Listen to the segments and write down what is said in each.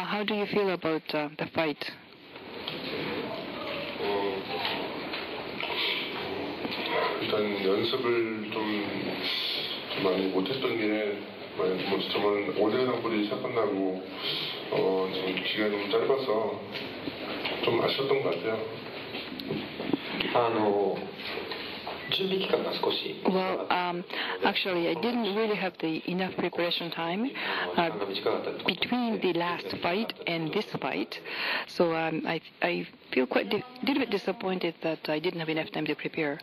Uh, how do you feel about uh, the fight? 어, 일단 연습을 좀, 많이 못했던 게 뭐, 저는 5대 상불이 시작한다고 어, 좀 기간이 좀 짧아서 좀 아쉬웠던 것 같아요. あの Well, um, actually, I didn't really have the enough preparation time uh, between the last fight and this fight, so um, I, I feel quite a di- little bit disappointed that I didn't have enough time to prepare.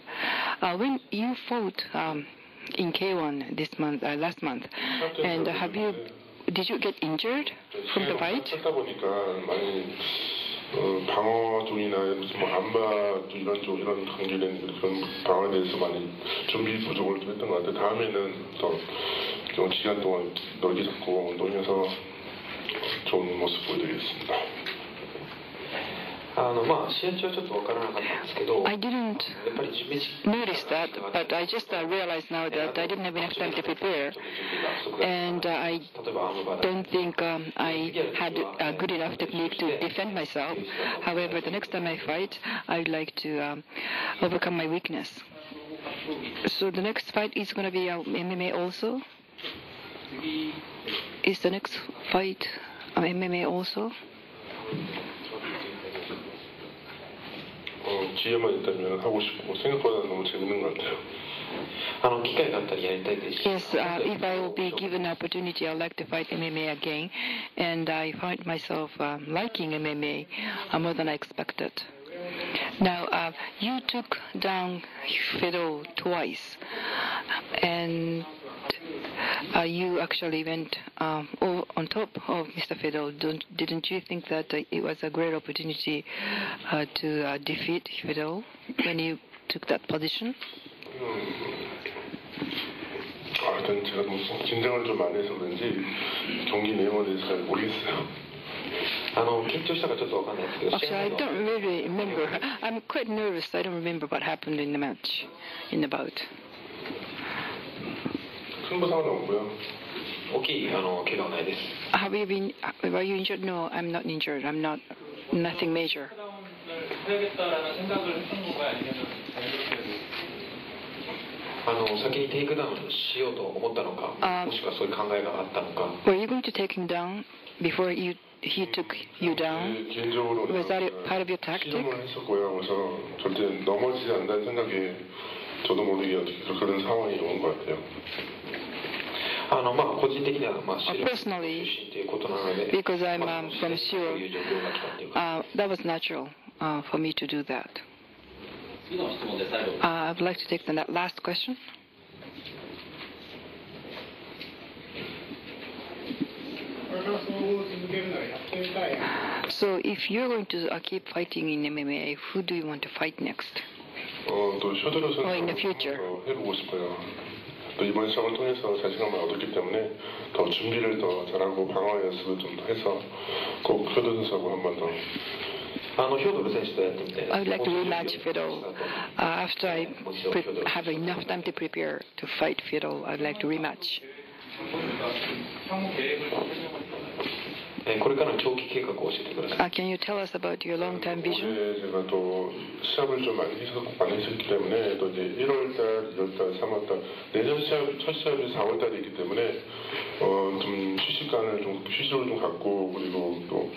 Uh, when you fought um, in K1 this month, uh, last month, and have you did you get injured from the fight? 어, 방어 쪽이나 뭐 안바 쪽 이런 쪽 이런 관계된 그런 방어에 대해서 많이 준비 부족을 좀 했던 것 같아요. 다음에는 더좀 기간 동안 넓게 잡고 운동해서 좋은 모습 보여드리겠습니다. あのまあ試合中はちょっとわからなかったんですけど I didn't やっぱり準備時 notice that, but I just uh, realized now that I didn't have enough time to prepare, 準備が不足だった and uh, I 例えばアームバーだ don't think um, I had a good enough technique to defend myself. However, the next time I fight, I'd like to um, overcome my weakness. So the next fight is going to be uh, MMA also. Is the next fight uh, MMA also? Yes, uh, if I will be given an opportunity, I'd like to fight MMA again. And I find myself uh, liking MMA uh, more than I expected. Now, uh, you took down Fedor twice. And uh, you actually went um, on top of Mr. Fedor. Don't, didn't you think that uh, it was a great opportunity uh, to uh, defeat Fedor when you took that position? Actually, I don't really remember. I'm quite nervous. I don't remember what happened in the match, in the bout. 큰 부상은 없고요. 大きいあの怪我はないです Have you been? Are you injured? No, I'm not injured. I'm not. Nothing major. 해야겠다라는 생각을 했던 건가요? 아니면 자유롭게 あの先にテイクダウンしようと思ったのかあもしくはそういう考えがあったのか Were you going to take him down before you he took you down? 개- 개인적으로 Was that part of your tactic? 실험을 했었고요. 그래서 절대 넘어지지 않는다는 생각에 저도 모르게 어떻게 그런 상황이 온 것 같아요. あのまあ個人的にはまあ出身ということなので、because I'm from Seoul, uh, that was natural、uh, for me to do that. I'd like to take the last question. So, if you're going to uh, keep fighting in MMA, who do you want to fight next? Or in the future? 또 이번 시험을 통해서 자신감을 얻었기 때문에 더 준비를 더 잘하고 방어 연습을 좀 더 해서 꼭 효도 선수하고 한 번 더 I would like to rematch Fiddle. Uh, after I have enough time to prepare to fight Fiddle, I would like to rematch. これからの長期計画を教えてください Uh, can you tell us about your long-term vision? 올해 제가 또 시합을 좀 많이 해서 많이 했기 때문에 또 이제 1월달, 2월달, 3월달 내년 시합 첫 시합이 4월달이기 때문에 어, 좀 휴식간을 좀 휴식을 좀 갖고 그리고 또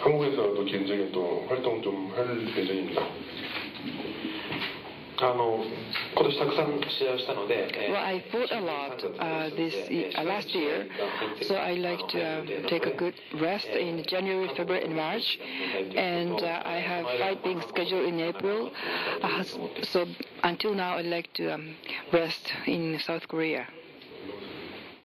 한국에서도 개인적인 또 활동 좀 할 예정입니다. あの Well, I bought a lot uh, this uh, last year, so I like to uh, take a good rest in January, February, and March, and uh, I have five being scheduled in April. Uh, so until now, I like to um, rest in South Korea.